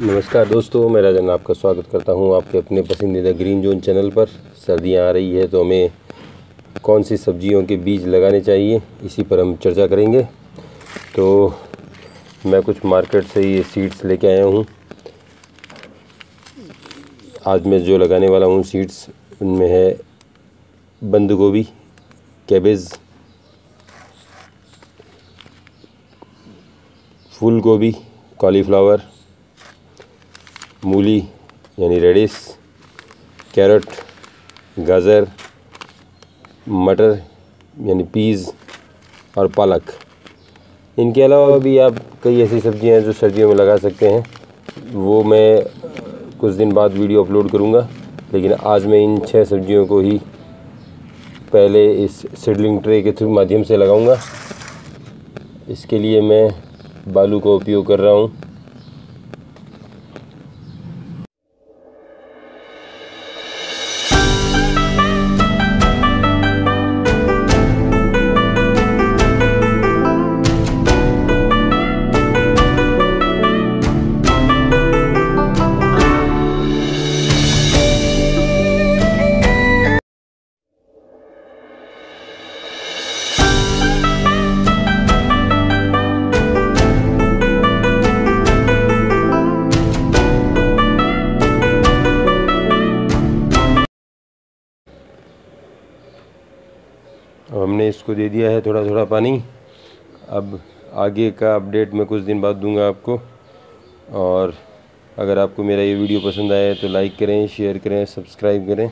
नमस्कार दोस्तों, मैं राजन आपका स्वागत करता हूँ आपके अपने पसंदीदा ग्रीन जोन चैनल पर। सर्दियाँ आ रही है तो हमें कौन सी सब्जियों के बीज लगाने चाहिए, इसी पर हम चर्चा करेंगे। तो मैं कुछ मार्केट से ये सीड्स लेके आया हूँ। आज मैं जो लगाने वाला हूँ सीड्स उनमें है बंद गोभी कैबेज फूल गोभी कॉलीफ्लावर मूली, यानी रेडिस, कैरेट, गाजर, मटर, यानी पीज़ और पालक। इनके अलावा भी आप कई ऐसी सब्ज़ियाँ हैं जो सर्दियों में लगा सकते हैं। वो मैं कुछ दिन बाद वीडियो अपलोड करूँगा, लेकिन आज मैं इन छह सब्जियों को ही पहले इस सीडलिंग ट्रे के थ्रू माध्यम से लगाऊँगा। इसके लिए मैं बालू का उपयोग कर रहा हूँ। अब हमने इसको दे दिया है थोड़ा थोड़ा पानी। अब आगे का अपडेट मैं कुछ दिन बाद दूँगा आपको। और अगर आपको मेरा ये वीडियो पसंद आया तो लाइक करें, शेयर करें, सब्सक्राइब करें।